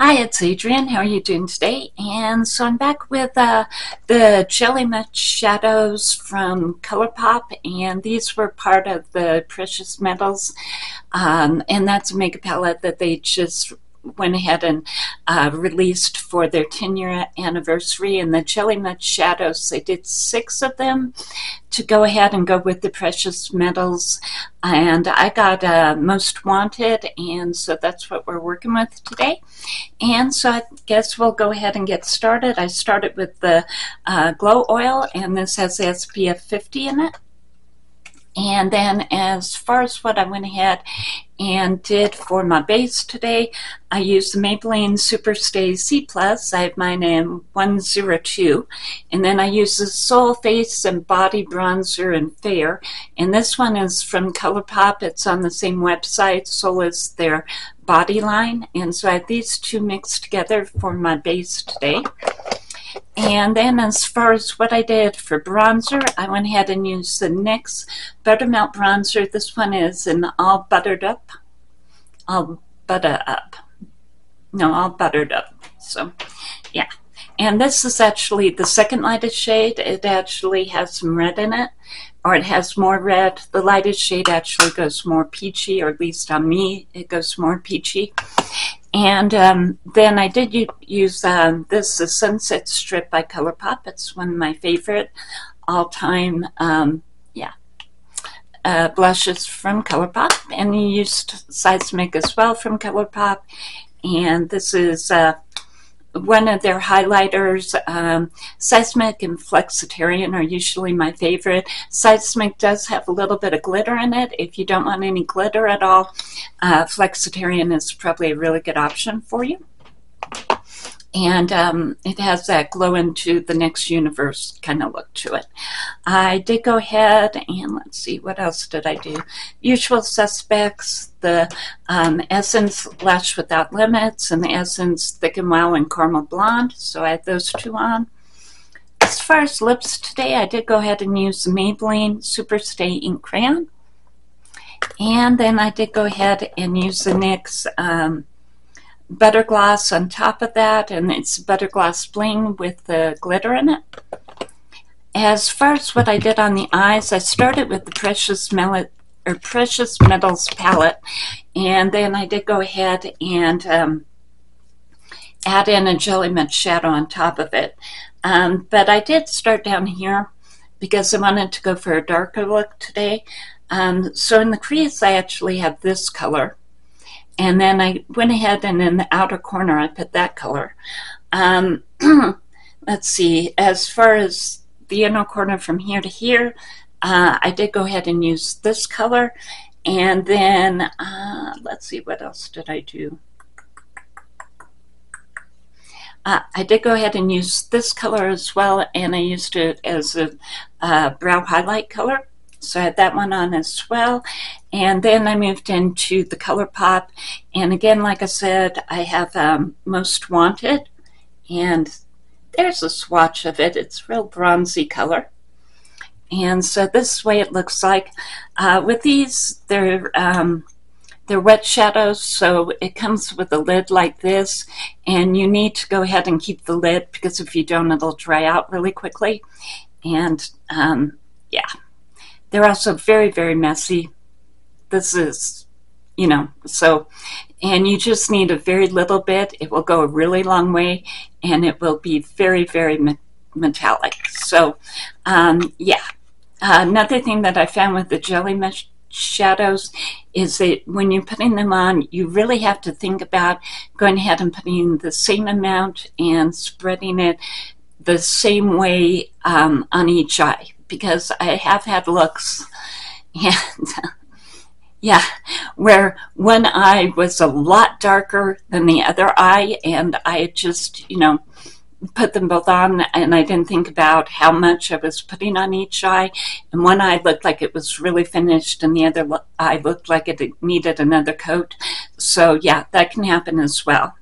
Hi, it's Adrienne. How are you doing today? And so I'm back with uh, the Jelly Much Shadows from ColourPop, and these were part of the Precious Metals, um, and that's a mega palette that they just went ahead and uh, released for their 10 year anniversary. And the Jelly Much Shadows, they did six of them to go ahead and go with the precious metals. And I got uh, Most Wanted, and so that's what we're working with today. And so I guess we'll go ahead and get started. I started with the uh, Glow Oil, and this has SPF 50 in it. And then as far as what I went ahead and did for my base today, I used the Maybelline Superstay C+. Plus. I have mine in 102. And then I use the SOL Face and Body Bronzer in Fair. And this one is from ColourPop. It's on the same website. SOL is their body line. And so I have these two mixed together for my base today. And then as far as what I did for bronzer, I went ahead and used the NYX Buttermelt Bronzer. This one is an all buttered up, all butter up. No, all buttered up. So, yeah. And this is actually the second lightest shade. It actually has some red in it, or it has more red. The lightest shade actually goes more peachy, or at least on me, it goes more peachy. And um, then I did use um, this, the Sunset Strip by ColourPop. It's one of my favorite all-time, um, yeah, uh, blushes from ColourPop. And you used Seismic as well from ColourPop. And this is uh, one of their highlighters. Um, Seismic and Flexitarian are usually my favorite. Seismic does have a little bit of glitter in it. If you don't want any glitter at all, uh, Flexitarian is probably a really good option for you and um, it has that glow into the next universe kind of look to it. I did go ahead and let's see, what else did I do? Usual Suspects, the um, Essence Lash Without Limits, and the Essence Thick and Wow and Caramel Blonde, so I had those two on. As far as lips today, I did go ahead and use the Maybelline Superstay Ink Crayon. And then I did go ahead and use the NYX um, butter gloss on top of that, and it's butter gloss bling with the glitter in it. As far as what I did on the eyes, I started with the Precious Mellet or Precious Metals palette, and then I did go ahead and um, add in a Jelly Much shadow on top of it. Um, but I did start down here because I wanted to go for a darker look today. Um, so in the crease, I actually have this color. And then I went ahead and in the outer corner, I put that color. Um, let's see, as far as the inner corner from here to here, uh, I did go ahead and use this color. And then, uh, let's see, what else did I do? Uh, I did go ahead and use this color as well, and I used it as a uh, brow highlight color. So I had that one on as well. And then I moved into the ColourPop. And again, like I said, I have um, Most Wanted. And there's a swatch of it. It's real bronzy color. And so this way it looks like. Uh, with these, they're, um, they're wet shadows, so it comes with a lid like this. And you need to go ahead and keep the lid because if you don't, it'll dry out really quickly. And um, yeah. They're also very, very messy. This is, you know, so, and you just need a very little bit. It will go a really long way and it will be very, very metallic. So, um, yeah. Uh, another thing that I found with the Jelly Much shadows is that when you're putting them on, you really have to think about going ahead and putting the same amount and spreading it the same way um, on each eye because I have had looks and yeah, where one eye was a lot darker than the other eye, and I just, you know, put them both on, and I didn't think about how much I was putting on each eye. And one eye looked like it was really finished, and the other eye looked like it needed another coat. So, yeah, that can happen as well.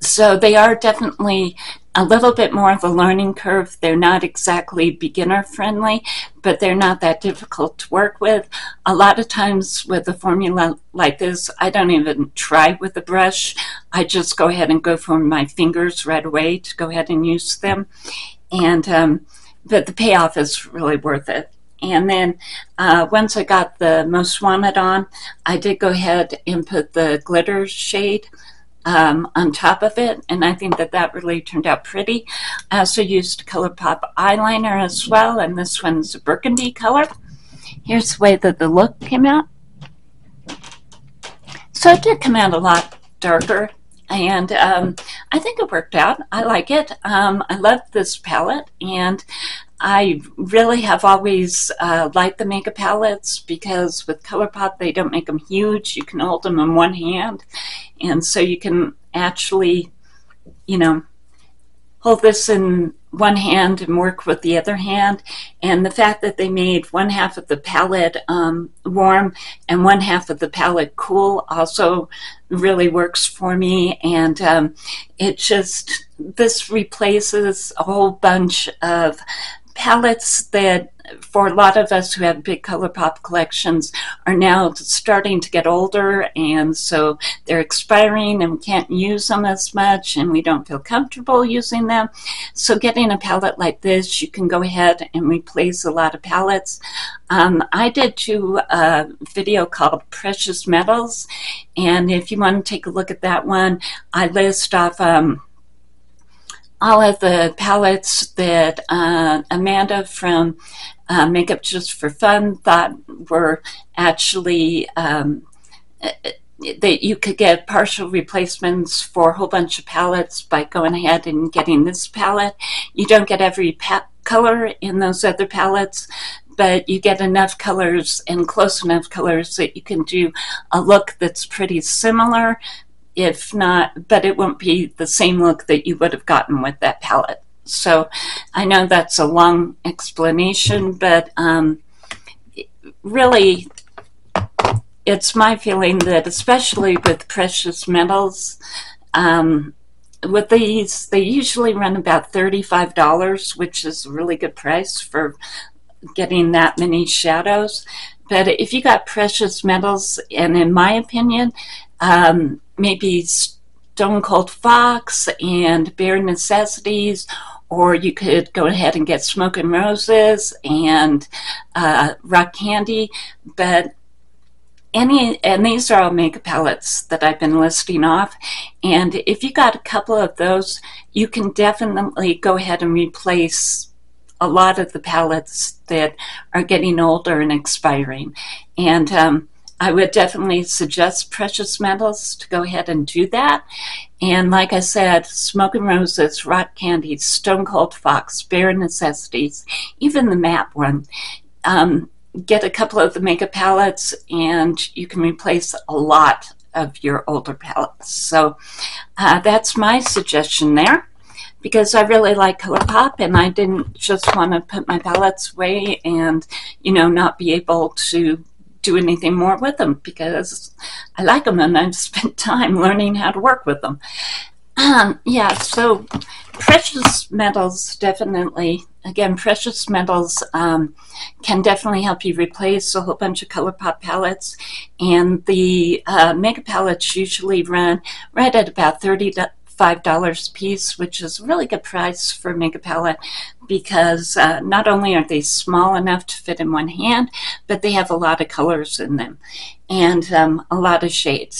So, they are definitely a little bit more of a learning curve. They're not exactly beginner friendly, but they're not that difficult to work with. A lot of times with a formula like this, I don't even try with the brush. I just go ahead and go for my fingers right away to go ahead and use them. And um, but the payoff is really worth it. And then uh, once I got the Most Wanted on, I did go ahead and put the glitter shade um, on top of it, and I think that that really turned out pretty. I also used ColourPop eyeliner as well, and this one's a burgundy color. Here's the way that the look came out. So it did come out a lot darker, and um, I think it worked out. I like it. Um, I love this palette, and I really have always uh, liked the makeup palettes because with ColourPop they don't make them huge. You can hold them in one hand, and so you can actually, you know, hold this in one hand and work with the other hand. And the fact that they made one half of the palette um, warm and one half of the palette cool also really works for me. And um, it just, this replaces a whole bunch of palettes that for a lot of us who have big color pop collections are now starting to get older and so they're expiring and we can't use them as much and we don't feel comfortable using them. So getting a palette like this, you can go ahead and replace a lot of palettes. Um, I did do a video called Precious Metals and if you want to take a look at that one, I list off um, all of the palettes that uh, Amanda from uh, Makeup Just for Fun thought were actually um, that you could get partial replacements for a whole bunch of palettes by going ahead and getting this palette. You don't get every color in those other palettes, but you get enough colors and close enough colors that you can do a look that's pretty similar if not, but it won't be the same look that you would have gotten with that palette. So I know that's a long explanation, but um, really it's my feeling that especially with precious metals, um, with these, they usually run about $35, which is a really good price for getting that many shadows. But if you got precious metals, and in my opinion, um, maybe Stone Cold Fox and Bare Necessities, or you could go ahead and get Smoking Roses and uh, Rock Candy. But any, and these are all makeup palettes that I've been listing off. And if you got a couple of those, you can definitely go ahead and replace a lot of the palettes that are getting older and expiring. And um, I would definitely suggest precious metals to go ahead and do that. And like I said, Smoking Roses, Rock Candy, Stone Cold Fox, Bare Necessities, even the matte one. Um, get a couple of the makeup palettes and you can replace a lot of your older palettes. So uh, that's my suggestion there because I really like ColourPop and I didn't just want to put my palettes away and, you know, not be able to do anything more with them because I like them and I've spent time learning how to work with them. Um, yeah, so precious metals definitely, again, precious metals um, can definitely help you replace a whole bunch of ColourPop palettes. And the uh, Mega palettes usually run right at about 30 $5 a piece, which is a really good price for a Mega Palette because uh, not only are they small enough to fit in one hand, but they have a lot of colors in them and um, a lot of shades.